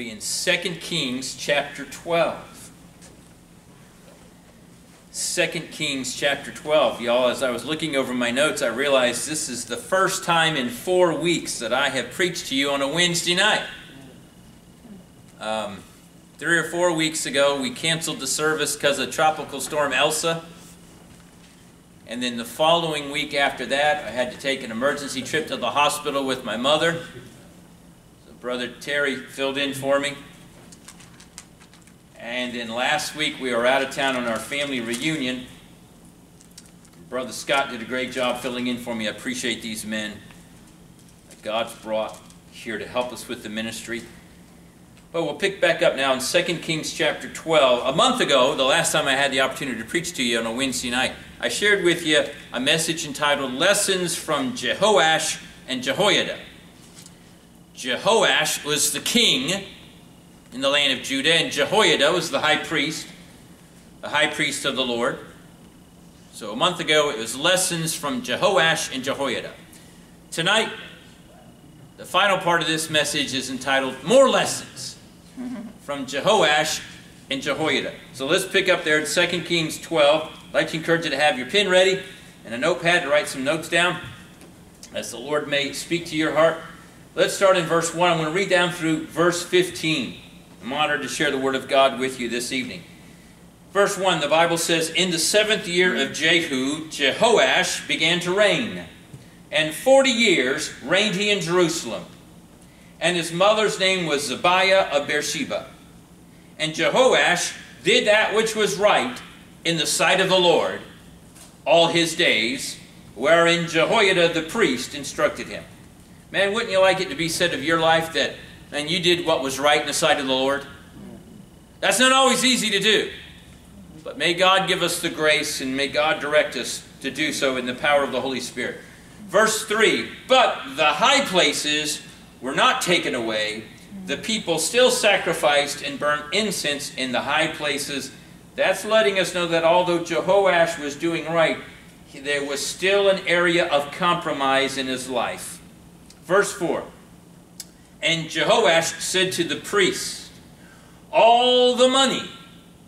be in 2 Kings chapter 12. 2 Kings chapter 12. Y'all, as I was looking over my notes, I realized this is the first time in four weeks that I have preached to you on a Wednesday night. Um, three or four weeks ago, we canceled the service because of Tropical Storm Elsa. And then the following week after that, I had to take an emergency trip to the hospital with my mother. Brother Terry filled in for me. And then last week, we were out of town on our family reunion. Brother Scott did a great job filling in for me. I appreciate these men that God's brought here to help us with the ministry. But we'll pick back up now in 2 Kings chapter 12. A month ago, the last time I had the opportunity to preach to you on a Wednesday night, I shared with you a message entitled Lessons from Jehoash and Jehoiada. Jehoash was the king in the land of Judah, and Jehoiada was the high priest, the high priest of the Lord. So a month ago, it was lessons from Jehoash and Jehoiada. Tonight, the final part of this message is entitled More Lessons from Jehoash and Jehoiada. So let's pick up there in 2 Kings 12. I'd like to encourage you to have your pen ready and a notepad to write some notes down as the Lord may speak to your heart. Let's start in verse 1. I'm going to read down through verse 15. I'm honored to share the Word of God with you this evening. Verse 1, the Bible says, In the seventh year of Jehu, Jehoash began to reign, and forty years reigned he in Jerusalem and his mother's name was Zibiah of Beersheba. And Jehoash did that which was right in the sight of the Lord all his days, wherein Jehoiada the priest instructed him. Man, wouldn't you like it to be said of your life that, man, you did what was right in the sight of the Lord? That's not always easy to do. But may God give us the grace and may God direct us to do so in the power of the Holy Spirit. Verse 3, But the high places were not taken away, the people still sacrificed and burnt incense in the high places. That's letting us know that although Jehoash was doing right, there was still an area of compromise in his life. Verse 4 And Jehoash said to the priests, All the money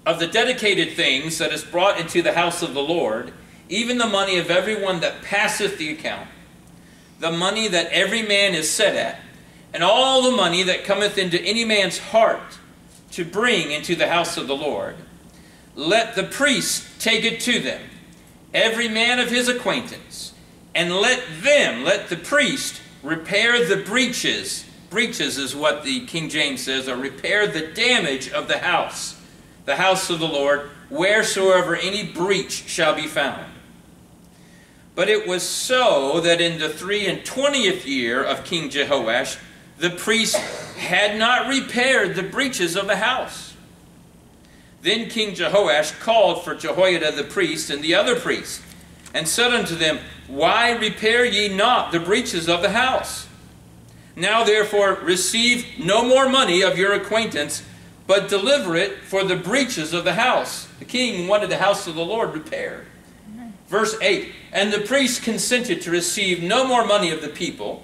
of the dedicated things that is brought into the house of the Lord, even the money of everyone that passeth the account, the money that every man is set at, and all the money that cometh into any man's heart to bring into the house of the Lord, let the priests take it to them, every man of his acquaintance, and let them, let the priest, repair the breaches. Breaches is what the King James says, or repair the damage of the house, the house of the Lord, wheresoever any breach shall be found. But it was so that in the three and twentieth year of King Jehoash, the priest had not repaired the breaches of the house. Then King Jehoash called for Jehoiada the priest and the other priests, and said unto them, Why repair ye not the breaches of the house? Now therefore receive no more money of your acquaintance, but deliver it for the breaches of the house. The king wanted the house of the Lord repaired. Verse 8, And the priest consented to receive no more money of the people,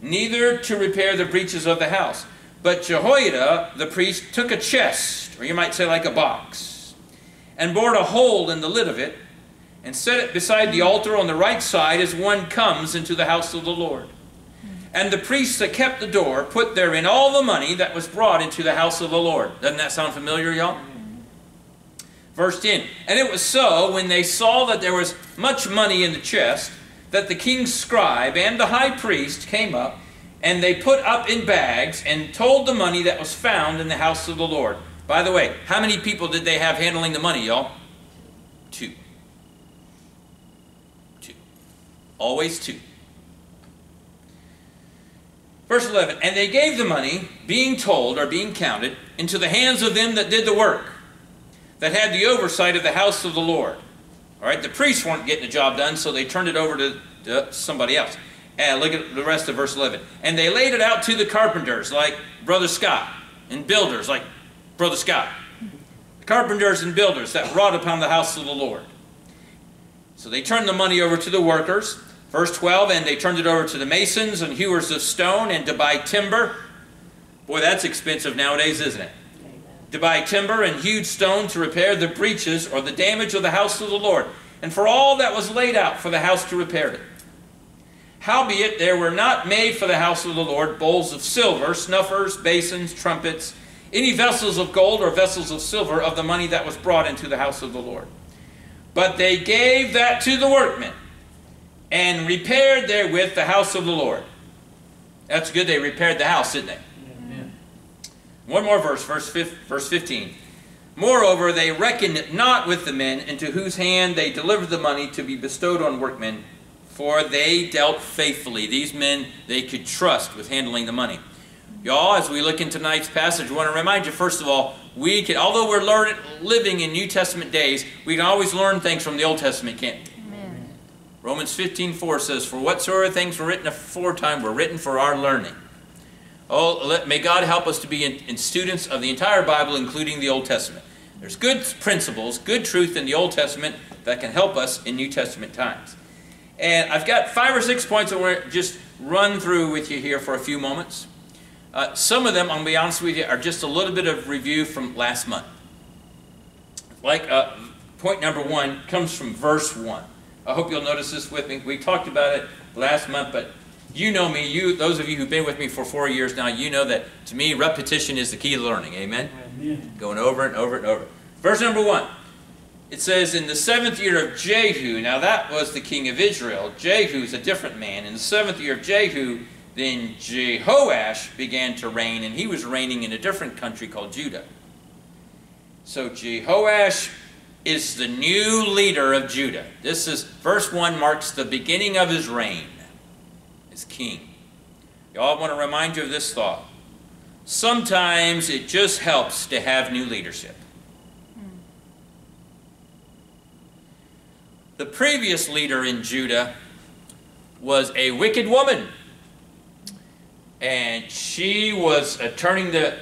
neither to repair the breaches of the house. But Jehoiada, the priest, took a chest, or you might say like a box, and bored a hole in the lid of it, and set it beside the altar on the right side as one comes into the house of the Lord. And the priests that kept the door put therein all the money that was brought into the house of the Lord. Doesn't that sound familiar, y'all? Verse 10, And it was so, when they saw that there was much money in the chest, that the king's scribe and the high priest came up, and they put up in bags and told the money that was found in the house of the Lord. By the way, how many people did they have handling the money, y'all? Two. Two. Always two. Verse 11, And they gave the money, being told or being counted, into the hands of them that did the work, that had the oversight of the house of the Lord. All right, the priests weren't getting the job done, so they turned it over to, to somebody else. And look at the rest of verse 11. And they laid it out to the carpenters, like Brother Scott, and builders, like Brother Scott. Carpenters and builders that wrought upon the house of the Lord. So they turned the money over to the workers. Verse 12, and they turned it over to the masons and hewers of stone and to buy timber Boy, that's expensive nowadays, isn't it? To buy timber and huge stone to repair the breaches or the damage of the house of the Lord, and for all that was laid out for the house to repair it. Howbeit, there were not made for the house of the Lord bowls of silver, snuffers, basins, trumpets, any vessels of gold or vessels of silver of the money that was brought into the house of the Lord. But they gave that to the workmen, and repaired therewith the house of the Lord. That's good, they repaired the house, didn't they? Amen. One more verse, verse, verse 15. Moreover, they reckoned not with the men into whose hand they delivered the money to be bestowed on workmen, for they dealt faithfully. These men they could trust with handling the money. Y'all, as we look in tonight's passage, I want to remind you, first of all, we can, although we're learning, living in New Testament days, we can always learn things from the Old Testament, can't. Romans 15, 4 says, For whatsoever things were written aforetime were written for our learning. Oh, let, may God help us to be in, in students of the entire Bible, including the Old Testament. There's good principles, good truth in the Old Testament that can help us in New Testament times. And I've got five or six points I want to just run through with you here for a few moments. Uh, some of them, going to be honest with you, are just a little bit of review from last month. Like uh, point number one comes from verse one. I hope you'll notice this with me. We talked about it last month, but you know me, you those of you who've been with me for four years now, you know that to me repetition is the key to learning. Amen? Amen. Going over and over and over. Verse number one. It says, in the seventh year of Jehu, now that was the king of Israel. Jehu is a different man. In the seventh year of Jehu, then Jehoash began to reign, and he was reigning in a different country called Judah. So Jehoash is the new leader of Judah. This is, verse 1 marks the beginning of his reign as king. Y'all want to remind you of this thought. Sometimes it just helps to have new leadership. The previous leader in Judah was a wicked woman. And she was uh, turning the,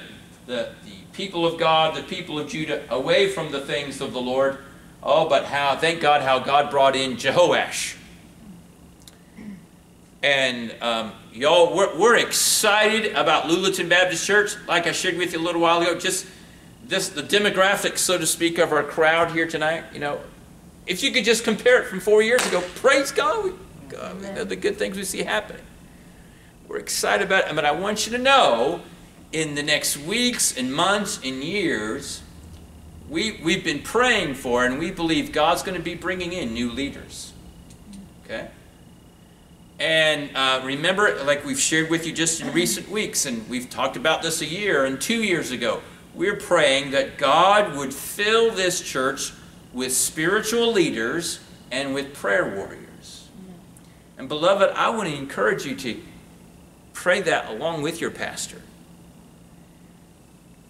the, the people of God, the people of Judah, away from the things of the Lord. Oh, but how, thank God how God brought in Jehoash. And um, y'all, we're, we're excited about Lulaton Baptist Church. Like I shared with you a little while ago, just this, the demographics, so to speak, of our crowd here tonight. You know, if you could just compare it from four years ago, praise God, God we know the good things we see happening. We're excited about it, but I want you to know in the next weeks and months and years, we, we've been praying for and we believe God's going to be bringing in new leaders. Okay? And uh, remember, like we've shared with you just in recent weeks, and we've talked about this a year and two years ago, we're praying that God would fill this church with spiritual leaders and with prayer warriors. And beloved, I want to encourage you to pray that along with your pastor.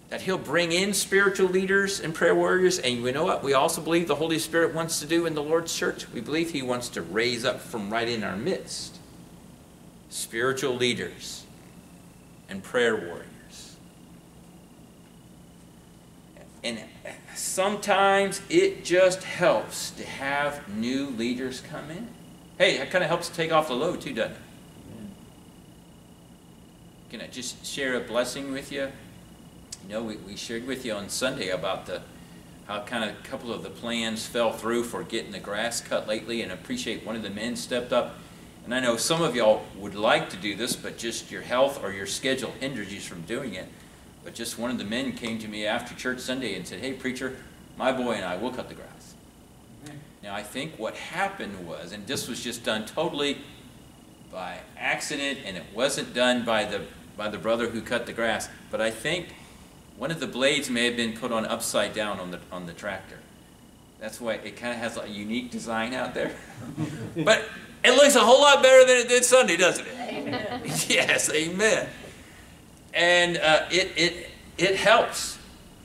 That he'll bring in spiritual leaders and prayer warriors. And you know what? We also believe the Holy Spirit wants to do in the Lord's church. We believe he wants to raise up from right in our midst spiritual leaders and prayer warriors. And sometimes it just helps to have new leaders come in. Hey, it kind of helps take off the load too, doesn't it? Can I just share a blessing with you? You know, we, we shared with you on Sunday about the how kind of a couple of the plans fell through for getting the grass cut lately and appreciate one of the men stepped up. And I know some of y'all would like to do this, but just your health or your schedule hinders you from doing it. But just one of the men came to me after church Sunday and said, hey, preacher, my boy and I will cut the grass. Now, I think what happened was, and this was just done totally by accident, and it wasn't done by the, by the brother who cut the grass, but I think one of the blades may have been put on upside down on the, on the tractor. That's why it kind of has a unique design out there. but it looks a whole lot better than it did Sunday, doesn't it? Amen. yes, amen. And uh, it, it, it helps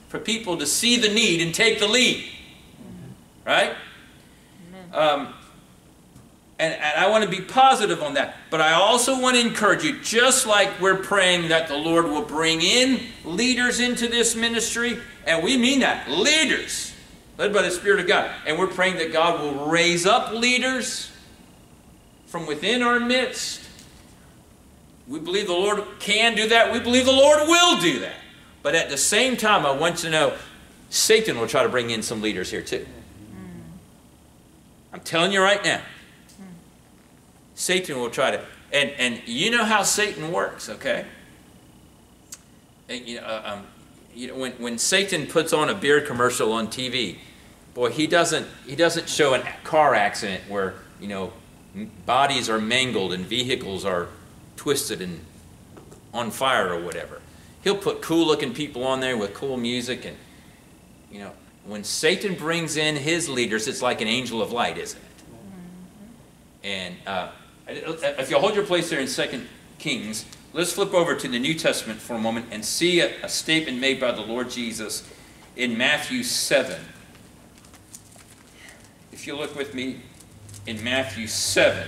for people to see the need and take the lead. Right? Um, and, and I want to be positive on that. But I also want to encourage you, just like we're praying that the Lord will bring in leaders into this ministry, and we mean that, leaders, led by the Spirit of God. And we're praying that God will raise up leaders from within our midst. We believe the Lord can do that. We believe the Lord will do that. But at the same time, I want you to know Satan will try to bring in some leaders here too. Mm. I'm telling you right now. Satan will try to, and, and you know how Satan works, okay? And, you know, uh, um, you know, when, when Satan puts on a beer commercial on TV, boy, he doesn't, he doesn't show a car accident where, you know, bodies are mangled and vehicles are twisted and on fire or whatever. He'll put cool looking people on there with cool music and, you know, when Satan brings in his leaders, it's like an angel of light, isn't it? And uh, Uh, if you'll hold your place there in 2 Kings, let's flip over to the New Testament for a moment and see a, a statement made by the Lord Jesus in Matthew 7. If you look with me in Matthew 7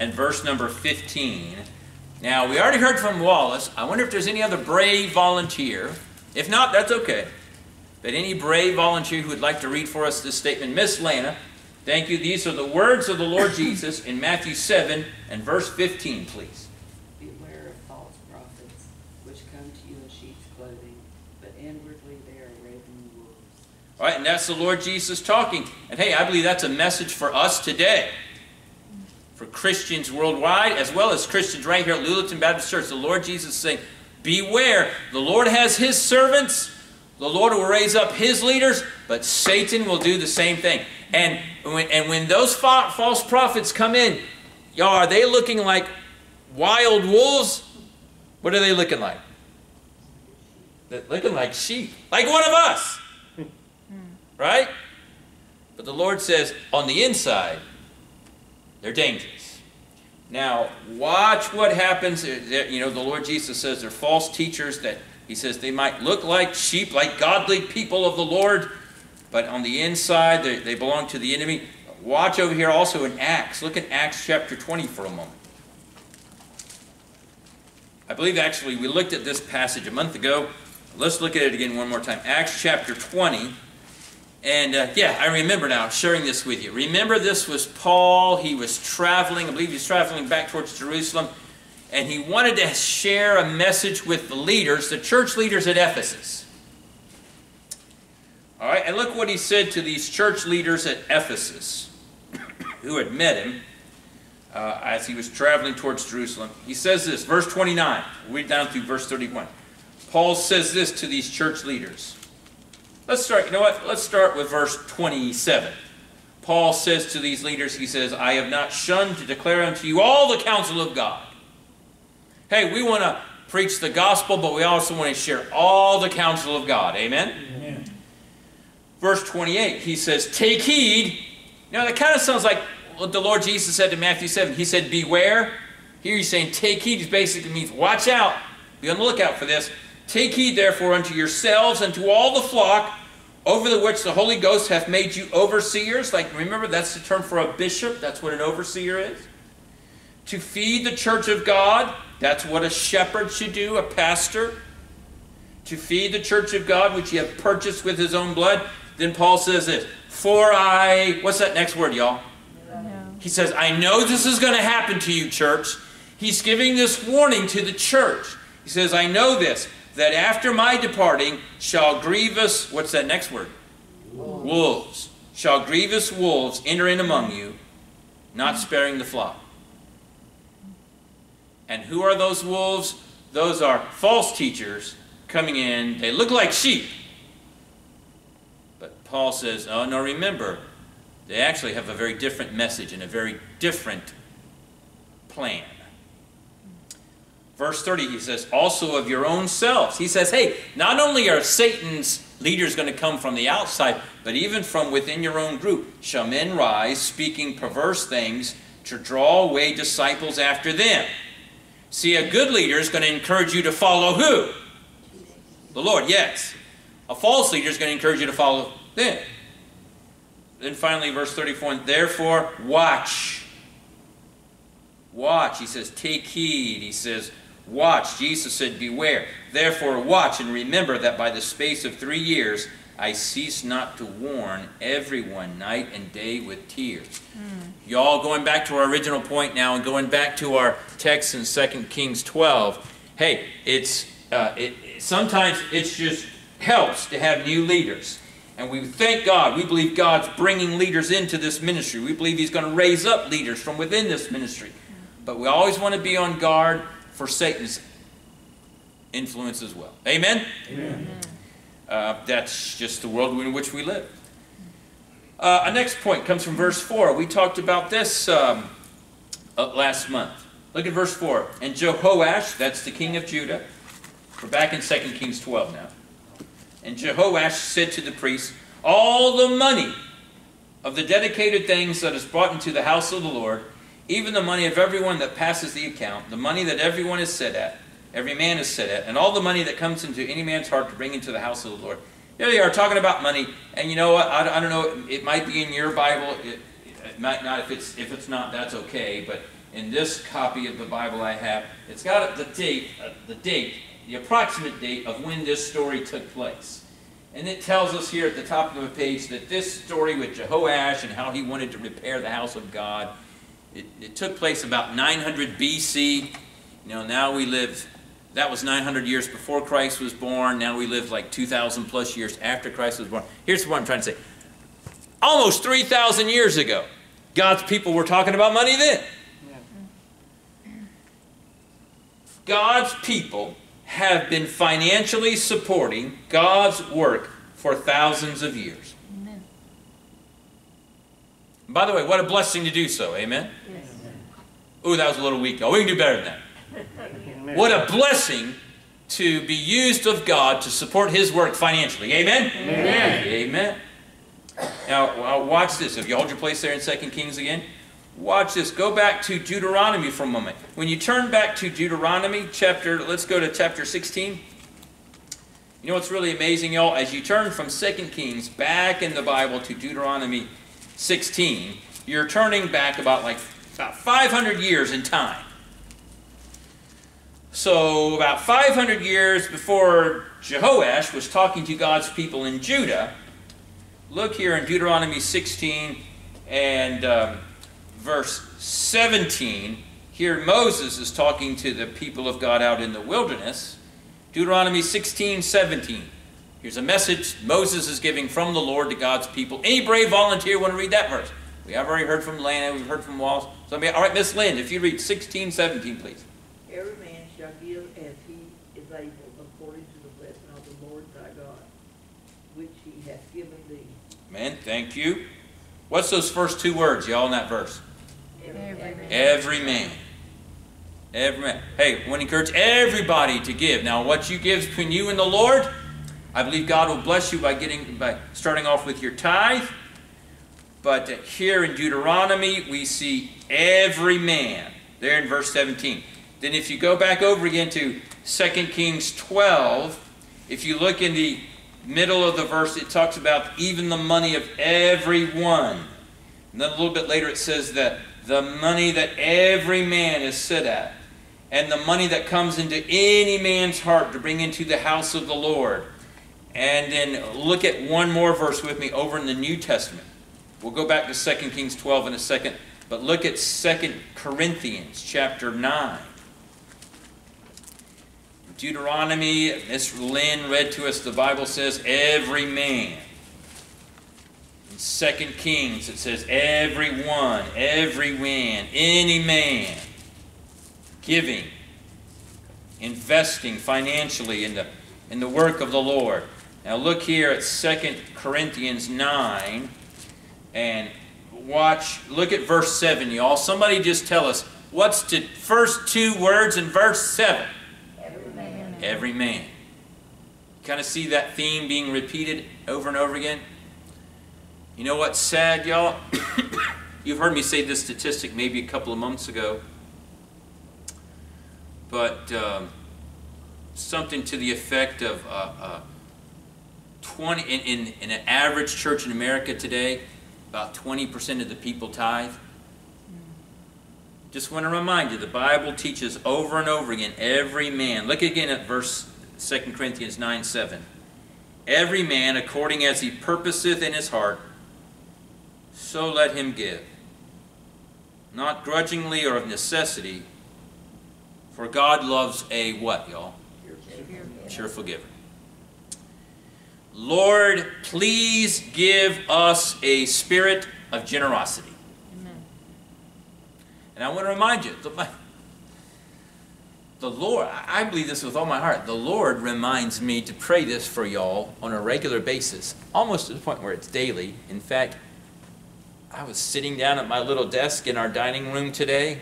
and verse number 15. Now, we already heard from Wallace. I wonder if there's any other brave volunteer. If not, that's okay. But any brave volunteer who would like to read for us this statement, Miss Lana, thank you. These are the words of the Lord Jesus in Matthew 7 and verse 15, please. Beware of false prophets, which come to you in sheep's clothing, but inwardly they are ravening wolves. All right, and that's the Lord Jesus talking. And hey, I believe that's a message for us today. For Christians worldwide, as well as Christians right here at Lulaton Baptist Church, the Lord Jesus is saying, Beware, the Lord has his servants the Lord will raise up his leaders, but Satan will do the same thing. And when, and when those fa false prophets come in, y'all, are they looking like wild wolves? What are they looking like? They're looking like sheep, like one of us. Hmm. right? But the Lord says, on the inside, they're dangerous. Now, watch what happens. You know, the Lord Jesus says they're false teachers that he says they might look like sheep, like godly people of the Lord, but on the inside they, they belong to the enemy. Watch over here also in Acts. Look at Acts chapter 20 for a moment. I believe actually we looked at this passage a month ago. Let's look at it again one more time. Acts chapter 20. And uh, yeah, I remember now sharing this with you. Remember, this was Paul. He was traveling, I believe he was traveling back towards Jerusalem and he wanted to share a message with the leaders, the church leaders at Ephesus. All right, and look what he said to these church leaders at Ephesus who had met him uh, as he was traveling towards Jerusalem. He says this, verse 29, read down through verse 31. Paul says this to these church leaders. Let's start, you know what? Let's start with verse 27. Paul says to these leaders, he says, I have not shunned to declare unto you all the counsel of God. Hey, we want to preach the gospel, but we also want to share all the counsel of God. Amen? Amen. Verse 28, he says, Take heed. Now, that kind of sounds like what the Lord Jesus said in Matthew 7. He said, Beware. Here he's saying, Take heed. It basically means, Watch out. Be on the lookout for this. Take heed, therefore, unto yourselves and to all the flock over the which the Holy Ghost hath made you overseers. Like, remember, that's the term for a bishop. That's what an overseer is. To feed the church of God that's what a shepherd should do, a pastor. To feed the church of God, which he hath purchased with his own blood. Then Paul says this, For I, what's that next word, y'all? He says, I know this is going to happen to you, church. He's giving this warning to the church. He says, I know this, that after my departing shall grievous, what's that next word? Wolves. wolves. Shall grievous wolves enter in among you, not sparing the flock. And who are those wolves? Those are false teachers coming in. They look like sheep. But Paul says, oh, no, remember, they actually have a very different message and a very different plan. Verse 30, he says, also of your own selves. He says, hey, not only are Satan's leaders going to come from the outside, but even from within your own group shall men rise, speaking perverse things, to draw away disciples after them. See, a good leader is going to encourage you to follow who? The Lord, yes. A false leader is going to encourage you to follow them. Then finally, verse 34, therefore, watch. Watch. He says, take heed. He says, watch. Jesus said, beware. Therefore, watch and remember that by the space of three years I cease not to warn everyone night and day with tears. Mm. Y'all going back to our original point now and going back to our text in 2 Kings 12. Hey, it's uh, it, sometimes it's just helps to have new leaders. And we thank God. We believe God's bringing leaders into this ministry. We believe He's going to raise up leaders from within this ministry. But we always want to be on guard for Satan's influence as well. Amen? Amen. Uh, that's just the world in which we live. Uh, our next point comes from verse 4. We talked about this um, uh, last month. Look at verse 4. And Jehoash, that's the king of Judah. We're back in 2 Kings 12 now. And Jehoash said to the priests, All the money of the dedicated things that is brought into the house of the Lord, even the money of everyone that passes the account, the money that everyone is set at, every man is set at, and all the money that comes into any man's heart to bring into the house of the Lord. There they are talking about money, and you know what? I, I don't know. It might be in your Bible. It, it might not. If it's if it's not, that's okay. But in this copy of the Bible I have, it's got the date, uh, the date, the approximate date of when this story took place. And it tells us here at the top of the page that this story with Jehoash and how he wanted to repair the house of God, it, it took place about 900 BC. You know, now we live that was 900 years before Christ was born. Now we live like 2,000 plus years after Christ was born. Here's what I'm trying to say. Almost 3,000 years ago, God's people were talking about money then. God's people have been financially supporting God's work for thousands of years. Amen. By the way, what a blessing to do so. Amen? Yes. Ooh, that was a little weak. Oh, we can do better than that. What a blessing to be used of God to support His work financially. Amen? Amen. Amen. Now, uh, watch this. If you hold your place there in 2 Kings again, watch this. Go back to Deuteronomy for a moment. When you turn back to Deuteronomy chapter, let's go to chapter 16. You know what's really amazing, y'all? As you turn from 2 Kings back in the Bible to Deuteronomy 16, you're turning back about like about 500 years in time. So, about 500 years before Jehoash was talking to God's people in Judah, look here in Deuteronomy 16 and um, verse 17. Here Moses is talking to the people of God out in the wilderness. Deuteronomy 16, 17. Here's a message Moses is giving from the Lord to God's people. Any brave volunteer want to read that verse? We have already heard from Lana, we've heard from Wallace. So, all right, Miss Lynn, if you read 16, 17, please. Every man shall give as he is able, according to the blessing of the Lord thy God, which he hath given thee. Amen. Thank you. What's those first two words, y'all, in that verse? Every, man. Every man. Every man. Hey, I want to encourage everybody to give. Now, what you give between you and the Lord, I believe God will bless you by getting by starting off with your tithe. But uh, here in Deuteronomy, we see every man. There in verse 17. Then if you go back over again to 2 Kings 12, if you look in the middle of the verse, it talks about even the money of everyone. And then a little bit later it says that the money that every man is set at, and the money that comes into any man's heart to bring into the house of the Lord. And then look at one more verse with me over in the New Testament. We'll go back to 2 Kings 12 in a second, but look at 2 Corinthians chapter 9. Deuteronomy, Miss Lynn read to us, the Bible says, every man. In 2 Kings, it says, every one, every man, any man, giving, investing financially in the, in the work of the Lord. Now look here at 2 Corinthians 9 and watch, look at verse 7, y'all. Somebody just tell us, what's the first two words in verse 7? Every man. Kind of see that theme being repeated over and over again? You know what's sad, y'all? You've heard me say this statistic maybe a couple of months ago. But um, something to the effect of uh, uh, 20 in, in, in an average church in America today, about 20% of the people tithe. Just want to remind you, the Bible teaches over and over again, every man. Look again at verse 2 Corinthians 9 7. every man according as he purposeth in his heart, so let him give, not grudgingly or of necessity, for God loves a what, y'all? Cheerful giver. Lord, please give us a spirit of generosity. And I want to remind you, the, the Lord, I believe this with all my heart. The Lord reminds me to pray this for y'all on a regular basis, almost to the point where it's daily. In fact, I was sitting down at my little desk in our dining room today,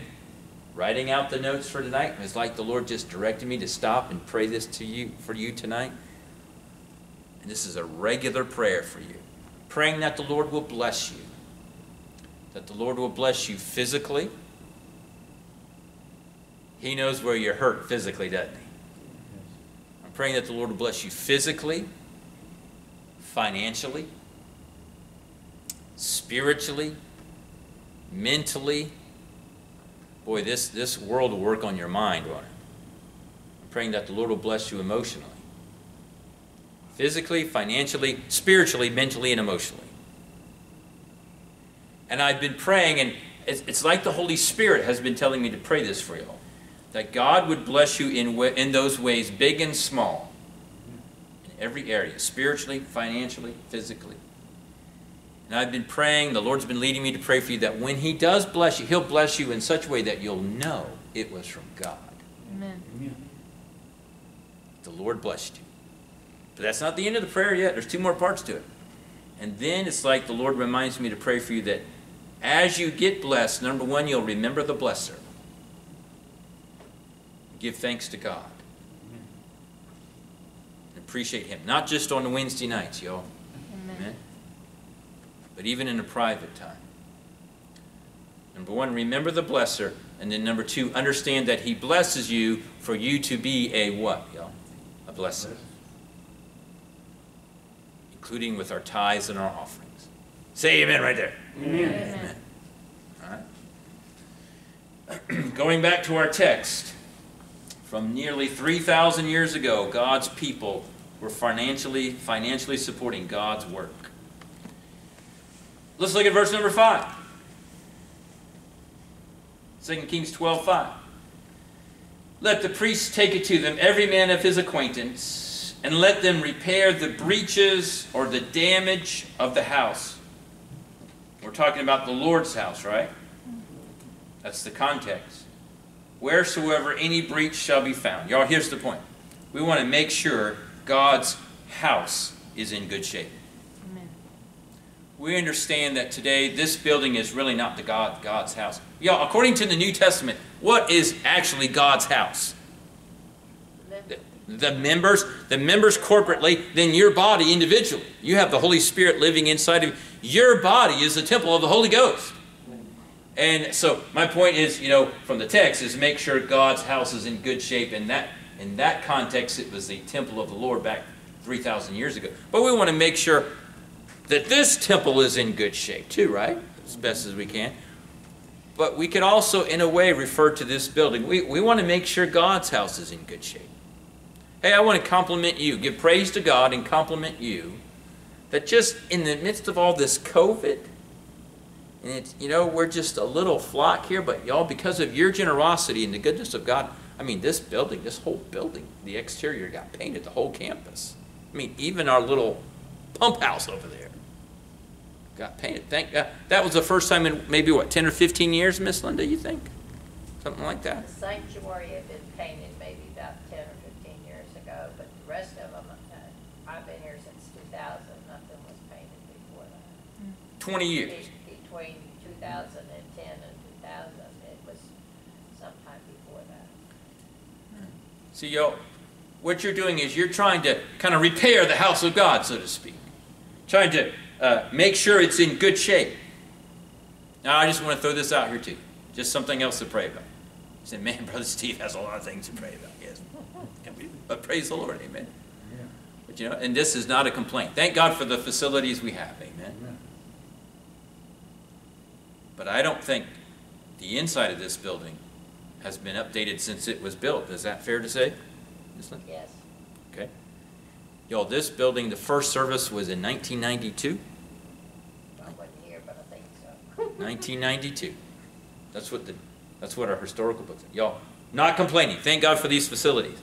writing out the notes for tonight. It was like the Lord just directed me to stop and pray this to you for you tonight. And this is a regular prayer for you. Praying that the Lord will bless you. That the Lord will bless you physically. He knows where you're hurt physically, doesn't he? I'm praying that the Lord will bless you physically, financially, spiritually, mentally. Boy, this, this world will work on your mind, won't it? I'm praying that the Lord will bless you emotionally physically, financially, spiritually, mentally, and emotionally. And I've been praying, and it's, it's like the Holy Spirit has been telling me to pray this for y'all. That God would bless you in, in those ways, big and small, in every area, spiritually, financially, physically. And I've been praying, the Lord's been leading me to pray for you that when He does bless you, He'll bless you in such a way that you'll know it was from God. Amen. The Lord blessed you. But that's not the end of the prayer yet. There's two more parts to it. And then it's like the Lord reminds me to pray for you that as you get blessed, number one, you'll remember the blesser. Give thanks to God. Appreciate Him. Not just on the Wednesday nights, y'all. Amen. Amen. But even in a private time. Number one, remember the blesser. And then number two, understand that He blesses you for you to be a what, y'all? A blesser including with our tithes and our offerings. Say amen right there. Amen. All right. Going back to our text, from nearly 3,000 years ago, God's people were financially, financially supporting God's work. Let's look at verse number 5. 2 Kings 12 5. Let the priests take it to them, every man of his acquaintance and let them repair the breaches or the damage of the house. We're talking about the Lord's house, right? That's the context. Wheresoever any breach shall be found. Y'all, here's the point. We want to make sure God's house is in good shape. Amen. We understand that today this building is really not the God God's house. Y'all, according to the New Testament, what is actually God's house? the members, the members corporately, then your body individually. You have the Holy Spirit living inside of you. Your body is the temple of the Holy Ghost. And so my point is, you know, from the text is make sure God's house is in good shape. In that in that context, it was the temple of the Lord back 3,000 years ago. But we want to make sure that this temple is in good shape too, right? As best as we can. But we can also, in a way, refer to this building. We, we want to make sure God's house is in good shape. Hey, I want to compliment you, give praise to God and compliment you that just in the midst of all this COVID, and it's, you know, we're just a little flock here, but y'all, because of your generosity and the goodness of God, I mean, this building, this whole building, the exterior got painted, the whole campus. I mean, even our little pump house over there got painted. Thank God. That was the first time in maybe, what, 10 or 15 years, Miss Linda, you think? Something like that? The sanctuary had been painted maybe about ten or fifteen years ago, but the rest of them, uh, I've been here since two thousand, nothing was painted before that. 20 years. Be- two thousand and ten and two thousand, it was sometime before that. See, yo, what you're doing is you're trying to kind of repair the house of God, so to speak. Trying to uh, make sure it's in good shape. Now, I just want to throw this out here to you. Just something else to pray about. You say, man, Brother Steve has a lot of things to pray about. Yes. But praise the Lord, amen. Yeah. But you know, and this is not a complaint. Thank God for the facilities we have, amen. But I don't think the inside of this building has been updated since it was built. Is that fair to say? Yes, Okay. Y'all, this building, the first service was in 1992. I wasn't here, but I think so. 1992. That's what the, that's what our historical books, y'all, not complaining. Thank God for these facilities.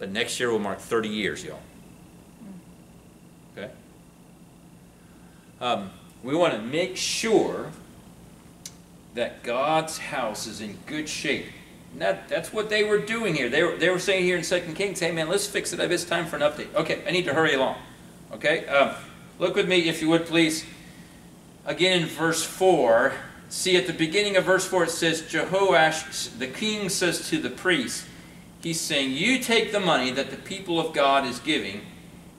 But next year will mark 30 years, y'all. Okay? Um, we want to make sure that God's house is in good shape. That, that's what they were doing here. They were, they were saying here in 2 Kings, hey man, let's fix it up. It's time for an update. Okay, I need to hurry along. Okay? Um, look with me, if you would, please. Again in verse 4, see at the beginning of verse 4 it says, Jehoash, the king says to the priest, he's saying, You take the money that the people of God is giving.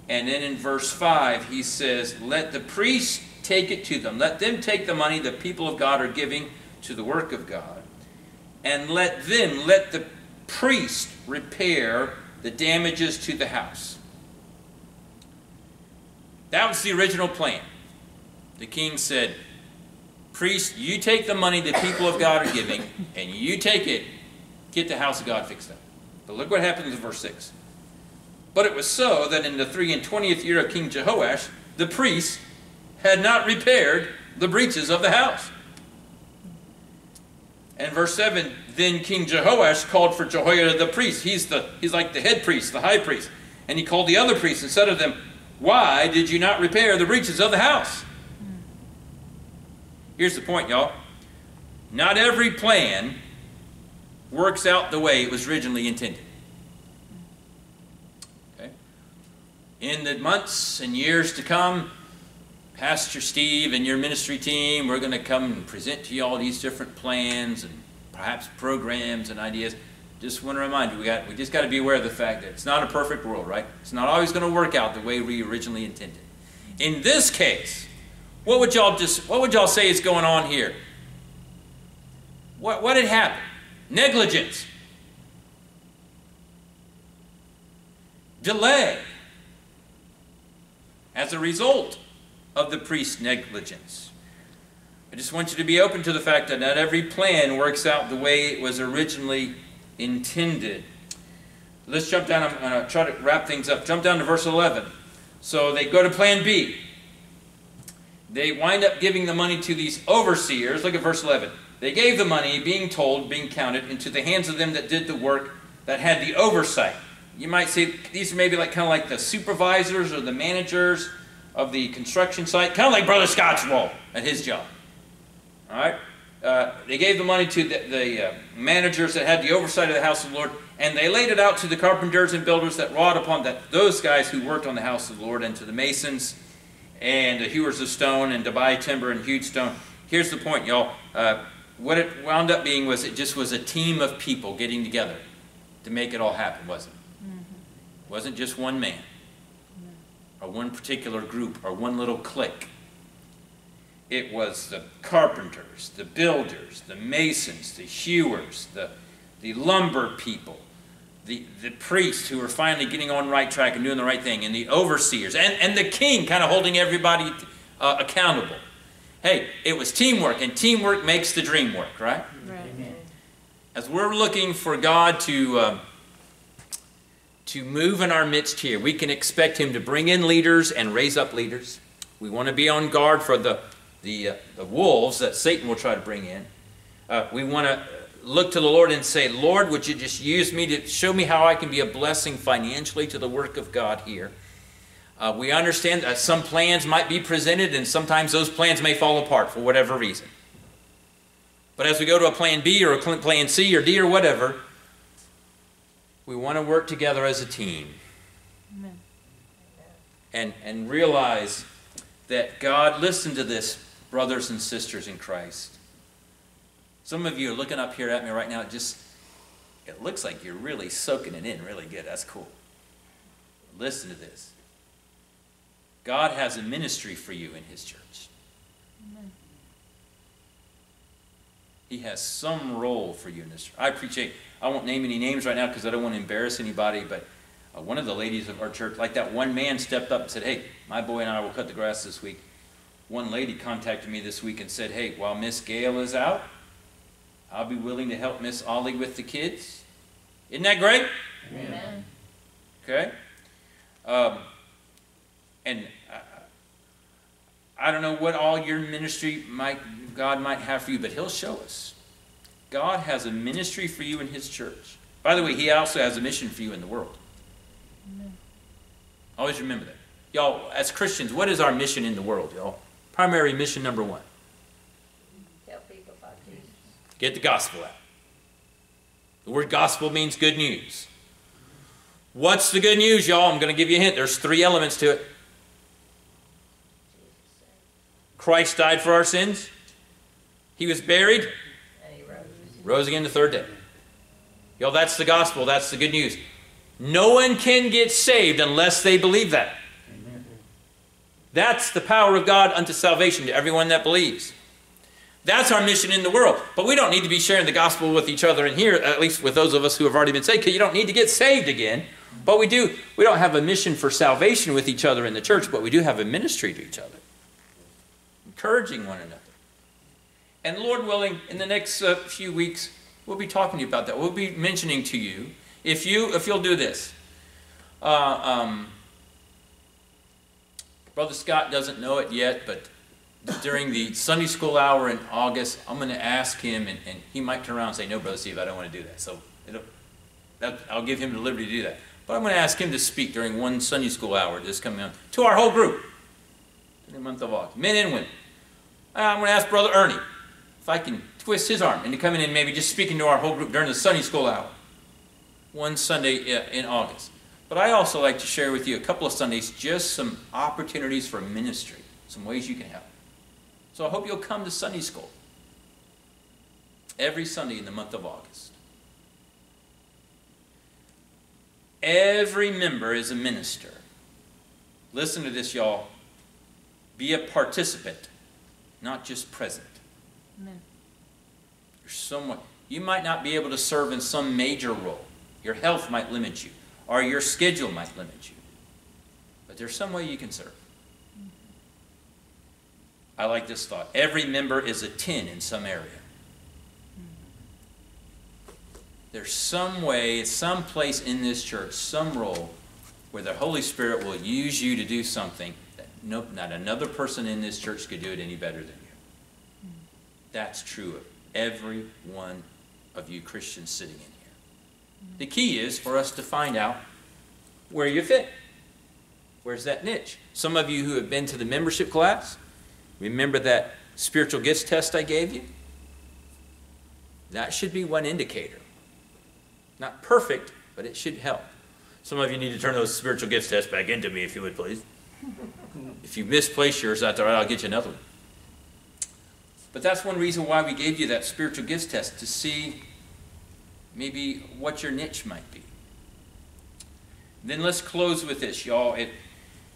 And then in verse 5, he says, Let the priest take it to them. Let them take the money the people of God are giving to the work of God. And let them, let the priest repair the damages to the house. That was the original plan. The king said, Priest, you take the money the people of God are giving, and you take it, get the house of God fixed up. But look what happens in verse 6. But it was so that in the three and twentieth year of King Jehoash, the priests had not repaired the breaches of the house. And verse 7, then King Jehoash called for Jehoiada the priest. He's, the, he's like the head priest, the high priest. And he called the other priests and said to them, Why did you not repair the breaches of the house? Here's the point, y'all. Not every plan works out the way it was originally intended. Okay? In the months and years to come, Pastor Steve and your ministry team, we're going to come and present to you all these different plans and perhaps programs and ideas. Just want to remind you, we got we just got to be aware of the fact that it's not a perfect world, right? It's not always going to work out the way we originally intended. In this case, what would y'all just what would y'all say is going on here? What what had happened? Negligence. Delay. As a result of the priest's negligence. I just want you to be open to the fact that not every plan works out the way it was originally intended. Let's jump down. I'm going to try to wrap things up. Jump down to verse 11. So they go to plan B. They wind up giving the money to these overseers. Look at verse 11. They gave the money, being told, being counted, into the hands of them that did the work, that had the oversight. You might say these are maybe like kind of like the supervisors or the managers of the construction site, kind of like Brother Scott's role at his job. All right? Uh, they gave the money to the, the uh, managers that had the oversight of the house of the Lord, and they laid it out to the carpenters and builders that wrought upon that, those guys who worked on the house of the Lord, and to the masons and the hewers of stone and to buy timber and hewed stone. Here's the point, y'all. Uh, what it wound up being was it just was a team of people getting together to make it all happen, wasn't it? Mm-hmm. It wasn't just one man or one particular group or one little clique. It was the carpenters, the builders, the masons, the hewers, the, the lumber people, the, the priests who were finally getting on right track and doing the right thing, and the overseers, and, and the king kind of holding everybody uh, accountable. Hey, it was teamwork, and teamwork makes the dream work, right? Right. As we're looking for God to. Uh, to move in our midst here. We can expect Him to bring in leaders and raise up leaders. We want to be on guard for the, the, uh, the wolves that Satan will try to bring in. Uh, we want to look to the Lord and say, Lord, would you just use me to show me how I can be a blessing financially to the work of God here? Uh, we understand that some plans might be presented, and sometimes those plans may fall apart for whatever reason. But as we go to a plan B or a plan C or D or whatever, we want to work together as a team Amen. and, and realize that God, listen to this, brothers and sisters in Christ. Some of you are looking up here at me right now, it just, it looks like you're really soaking it in really good. That's cool. Listen to this. God has a ministry for you in His church. Amen. He has some role for you in this. I appreciate, I won't name any names right now because I don't want to embarrass anybody, but uh, one of the ladies of our church, like that one man stepped up and said, Hey, my boy and I will cut the grass this week. One lady contacted me this week and said, Hey, while Miss Gail is out, I'll be willing to help Miss Ollie with the kids. Isn't that great? Amen. Okay? Um, and I, I don't know what all your ministry might, God might have for you, but He'll show us. God has a ministry for you in His church. By the way, He also has a mission for you in the world. Amen. Always remember that. Y'all, as Christians, what is our mission in the world, y'all? Primary mission number one Tell people about Jesus. get the gospel out. The word gospel means good news. What's the good news, y'all? I'm going to give you a hint. There's three elements to it. Jesus said, Christ died for our sins. He was buried, and he rose. rose again the third day. Y'all, that's the gospel. That's the good news. No one can get saved unless they believe that. Amen. That's the power of God unto salvation to everyone that believes. That's our mission in the world. But we don't need to be sharing the gospel with each other in here, at least with those of us who have already been saved, because you don't need to get saved again. But we do, we don't have a mission for salvation with each other in the church, but we do have a ministry to each other, encouraging one another. And Lord willing, in the next uh, few weeks, we'll be talking to you about that. We'll be mentioning to you, if you if you'll do this. Uh, um, Brother Scott doesn't know it yet, but during the Sunday school hour in August, I'm going to ask him, and, and he might turn around and say, "No, Brother Steve, I don't want to do that." So that, I'll give him the liberty to do that. But I'm going to ask him to speak during one Sunday school hour this coming on to our whole group in the month of August, men and women. Uh, I'm going to ask Brother Ernie I can twist his arm into coming in, maybe just speaking to our whole group during the Sunday school hour, one Sunday uh, in August. But I also like to share with you a couple of Sundays just some opportunities for ministry, some ways you can help. So I hope you'll come to Sunday school every Sunday in the month of August. Every member is a minister. Listen to this, y'all. Be a participant, not just present. You're somewhat, you might not be able to serve in some major role. Your health might limit you, or your schedule might limit you. But there's some way you can serve. I like this thought. Every member is a 10 in some area. There's some way, some place in this church, some role where the Holy Spirit will use you to do something that no, not another person in this church could do it any better than. That's true of every one of you Christians sitting in here. The key is for us to find out where you fit. Where's that niche? Some of you who have been to the membership class, remember that spiritual gifts test I gave you? That should be one indicator. Not perfect, but it should help. Some of you need to turn those spiritual gifts tests back into me, if you would, please. if you misplace yours, that's all right, I'll get you another one. But that's one reason why we gave you that spiritual gifts test, to see maybe what your niche might be. Then let's close with this, y'all. It,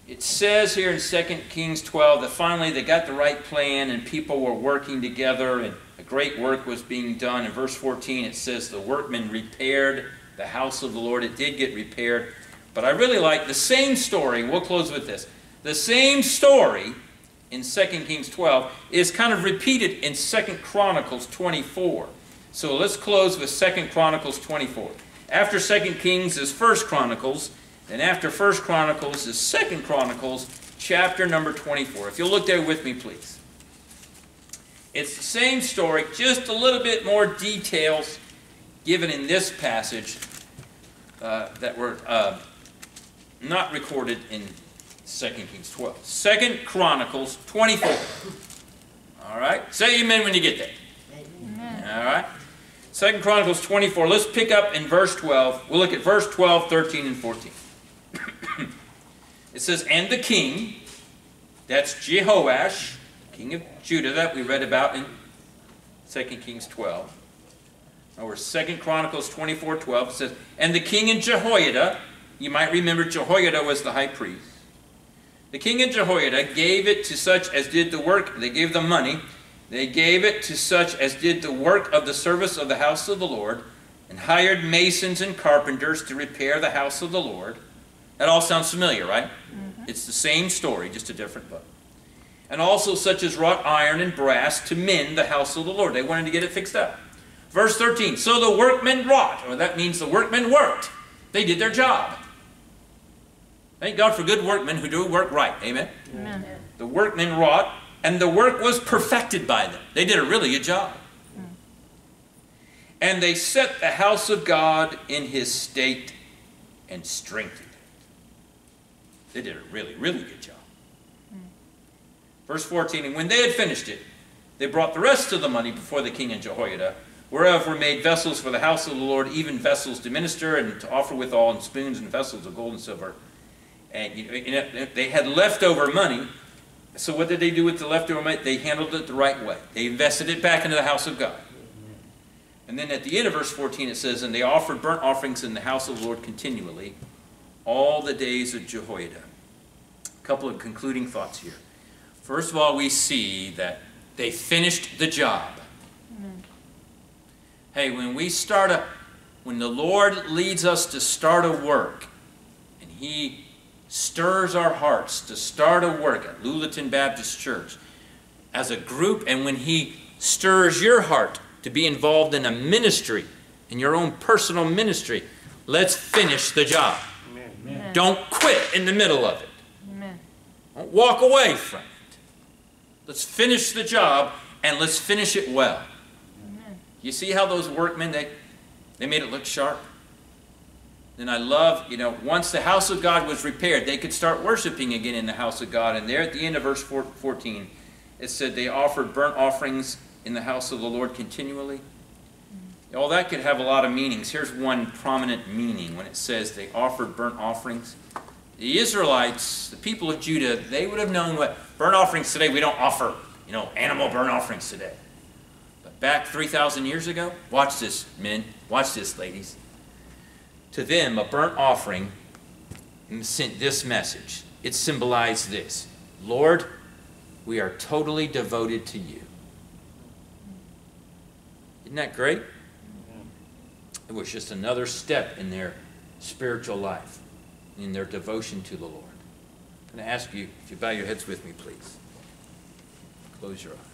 it says here in 2 Kings 12 that finally they got the right plan and people were working together and a great work was being done. In verse 14 it says the workmen repaired the house of the Lord. It did get repaired. But I really like the same story. We'll close with this. The same story in 2 Kings 12 is kind of repeated in 2 Chronicles 24. So let's close with 2 Chronicles 24. After 2 Kings is 1 Chronicles, and after 1 Chronicles is 2 Chronicles, chapter number 24. If you'll look there with me, please. It's the same story, just a little bit more details given in this passage uh, that were uh, not recorded in 2 Kings 12. 2 Chronicles 24. All right? Say amen when you get there. Amen. All right? Second Chronicles 24. Let's pick up in verse 12. We'll look at verse 12, 13, and 14. it says, And the king, that's Jehoash, king of Judah that we read about in 2 Kings 12. Over 2 Chronicles 24, 12, it says, And the king and Jehoiada, you might remember Jehoiada was the high priest. The king and Jehoiada gave it to such as did the work, they gave them money, they gave it to such as did the work of the service of the house of the Lord, and hired masons and carpenters to repair the house of the Lord. That all sounds familiar, right? Mm-hmm. It's the same story, just a different book. And also such as wrought iron and brass to mend the house of the Lord. They wanted to get it fixed up. Verse 13, so the workmen wrought, or that means the workmen worked. They did their job. Thank God for good workmen who do work right. Amen. Amen. The workmen wrought, and the work was perfected by them. They did a really good job. Mm. And they set the house of God in his state and strengthened it. They did a really, really good job. Mm. Verse 14 And when they had finished it, they brought the rest of the money before the king and Jehoiada, whereof were made vessels for the house of the Lord, even vessels to minister and to offer withal, and spoons and vessels of gold and silver. And you know, they had leftover money. So what did they do with the leftover money? They handled it the right way. They invested it back into the house of God. And then at the end of verse 14 it says, And they offered burnt offerings in the house of the Lord continually all the days of Jehoiada. A couple of concluding thoughts here. First of all, we see that they finished the job. Hey, when we start a, when the Lord leads us to start a work, and He stirs our hearts to start a work at Lulaton Baptist Church as a group, and when He stirs your heart to be involved in a ministry, in your own personal ministry, let's finish the job. Amen. Don't quit in the middle of it. Amen. Don't walk away from it. Let's finish the job and let's finish it well. Amen. You see how those workmen they they made it look sharp? Then I love, you know, once the house of God was repaired, they could start worshiping again in the house of God. And there at the end of verse 14, it said they offered burnt offerings in the house of the Lord continually. Mm-hmm. All that could have a lot of meanings. Here's one prominent meaning when it says they offered burnt offerings. The Israelites, the people of Judah, they would have known what burnt offerings today, we don't offer, you know, animal burnt offerings today. But back 3,000 years ago, watch this, men, watch this, ladies. To them, a burnt offering and sent this message. It symbolized this Lord, we are totally devoted to you. Isn't that great? It was just another step in their spiritual life, in their devotion to the Lord. I'm going to ask you if you bow your heads with me, please. Close your eyes.